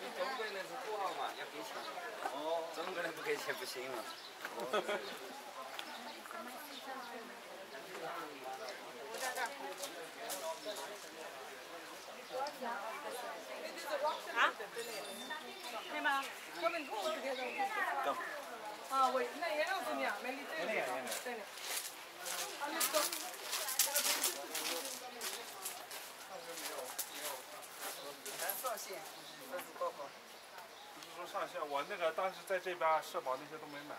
你中国人是土豪嘛，要给钱。哦。中国人不给钱不行嘛。啊？对吗？我们同时给的。啊，喂，那也能怎么样？没理这个。对的。好，你走。上不是说上线，我那个当时在这边社保那些都没买。